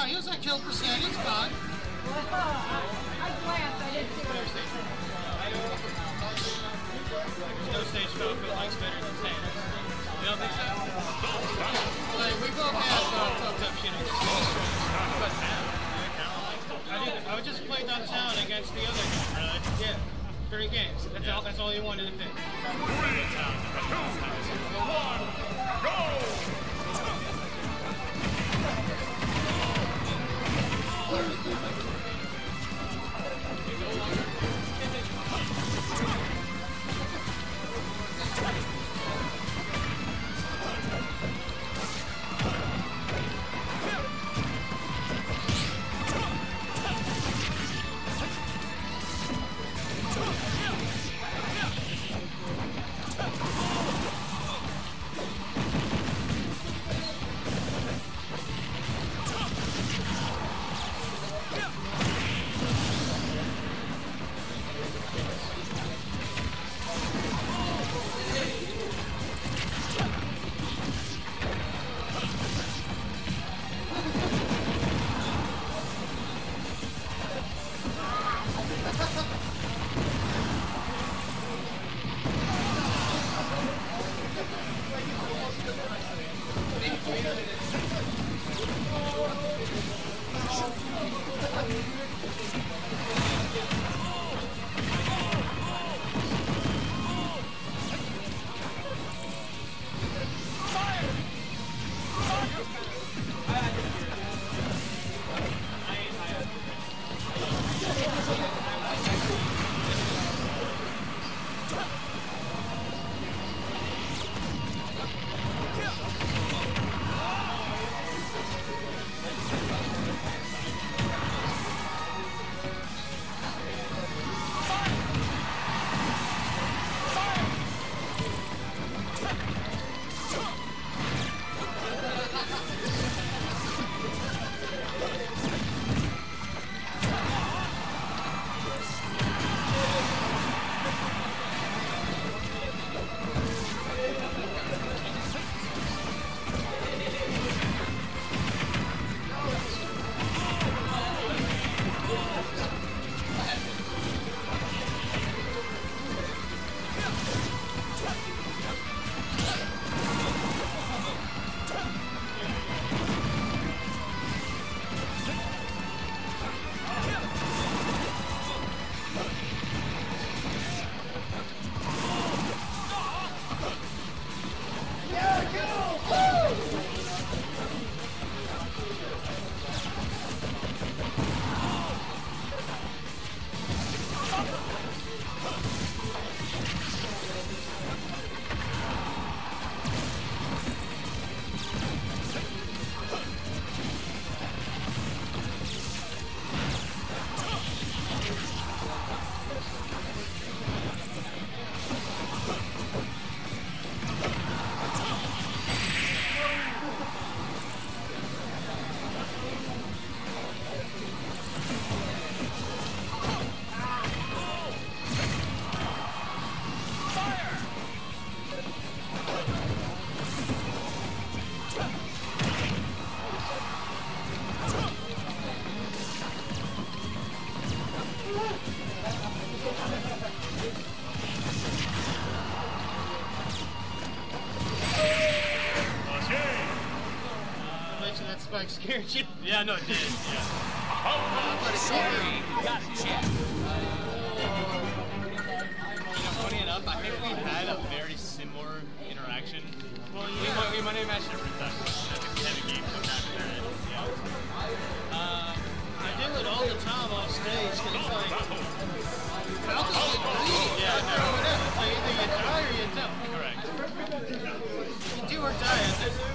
No, he was like kill percent. It's gone. I glanced, I didn't see what it No stage Falcon likes better than Thanos. You don't think so? Like, we both have uh, fucked up shit on this game. But now, I, did, I would just play downtown against the other guy. Really? Yeah. Three games. That's all. That's all you wanted to do. Mention scared you. Yeah, no, it did. Yeah. Sorry, got a check. You know, funny enough, I think we had a very similar interaction. Well, we, might, we might have matched every time. We had a game sometime. Yeah. Um, I do it all the time off stage because it's like, get greedy. Yeah, no. Throw it in. It's like either you die or you don't. correct. You do or die.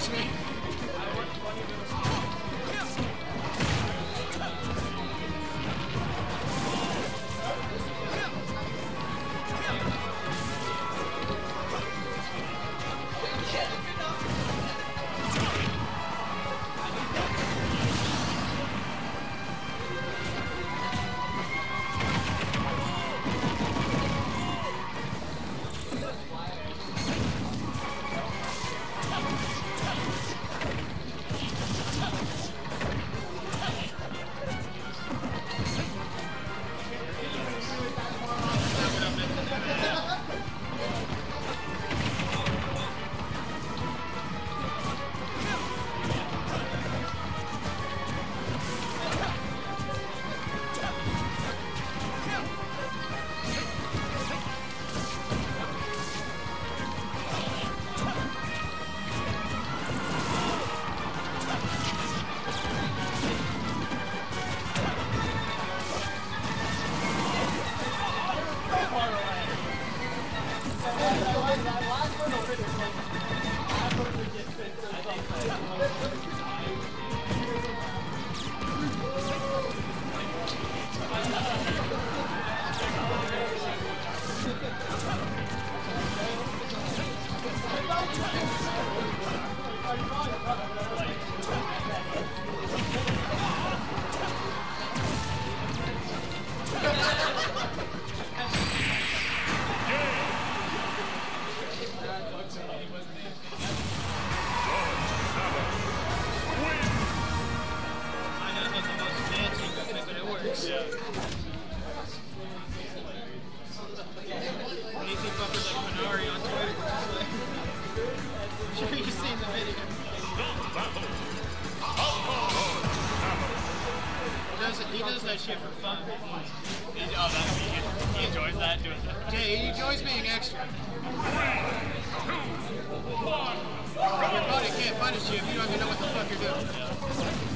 Blocks me. That shit for fun. He, oh, that's, he, he enjoys that doing that. Yeah, he enjoys being extra. Your buddy can't punish you if you don't even know what the fuck you're doing. All